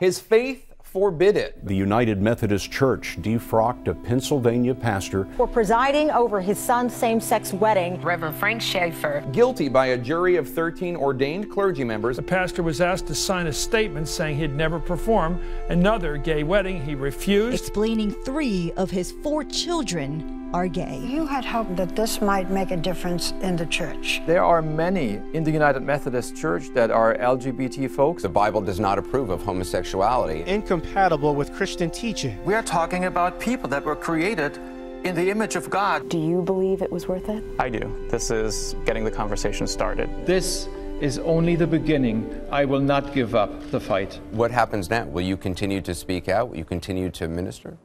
His faith forbid it. The United Methodist Church defrocked a Pennsylvania pastor for presiding over his son's same sex wedding. Reverend Frank Schaefer. Guilty by a jury of 13 ordained clergy members. The pastor was asked to sign a statement saying he'd never perform another gay wedding. He refused. Explaining three of his four children are gay. You had hoped that this might make a difference in the church. There are many in the United Methodist Church that are LGBT folks. The Bible does not approve of homosexuality. Incompatible with Christian teaching. We are talking about people that were created in the image of God. Do you believe it was worth it? I do. This is getting the conversation started. This is only the beginning. I will not give up the fight. What happens now? Will you continue to speak out? Will you continue to minister?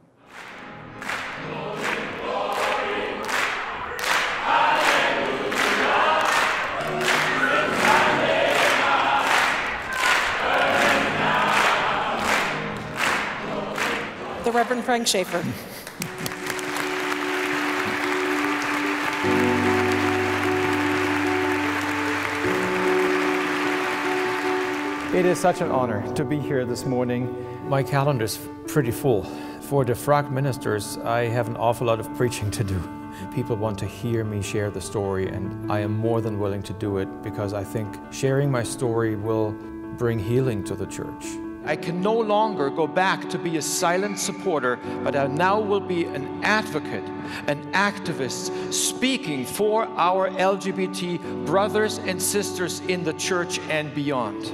The Reverend Frank Schaefer. It is such an honor to be here this morning. My calendar is pretty full. For the FRAC ministers, I have an awful lot of preaching to do. People want to hear me share the story, and I am more than willing to do it because I think sharing my story will bring healing to the church. I can no longer go back to be a silent supporter, but I now will be an advocate, an activist, speaking for our LGBT brothers and sisters in the church and beyond.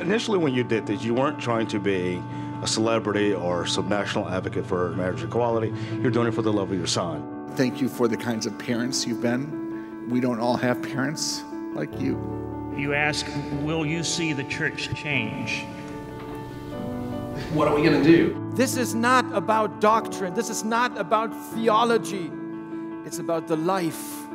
Initially, when you did this, you weren't trying to be a celebrity or some national advocate for marriage equality. You're doing it for the love of your son. Thank you for the kinds of parents you've been. We don't all have parents like you. You ask, will you see the church change? What are we going to do? This is not about doctrine. This is not about theology. It's about the life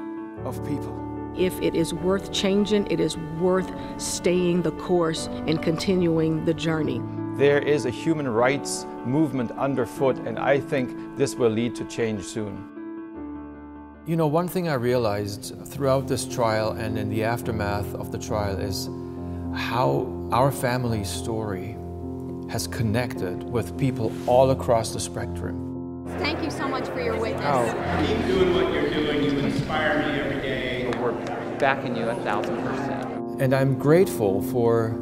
of people. If it is worth changing, it is worth staying the course and continuing the journey. There is a human rights movement underfoot, and I think this will lead to change soon. You know, one thing I realized throughout this trial and in the aftermath of the trial is how our family's story has connected with people all across the spectrum. Thank you so much for your witness. Oh. Keep doing what you're doing. You inspire me every day. We're backing you a thousand percent. And I'm grateful for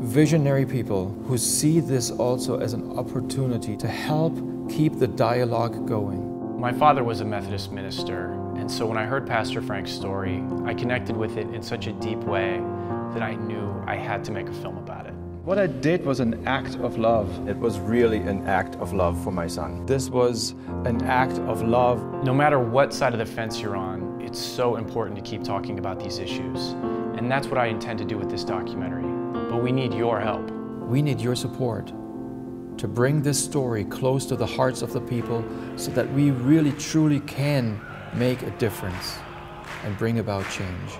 visionary people who see this also as an opportunity to help keep the dialogue going. My father was a Methodist minister, and so when I heard Pastor Frank's story, I connected with it in such a deep way that I knew I had to make a film about it. What I did was an act of love. It was really an act of love for my son. This was an act of love. No matter what side of the fence you're on, it's so important to keep talking about these issues. And that's what I intend to do with this documentary. But we need your help. We need your support to bring this story close to the hearts of the people so that we really truly can make a difference and bring about change.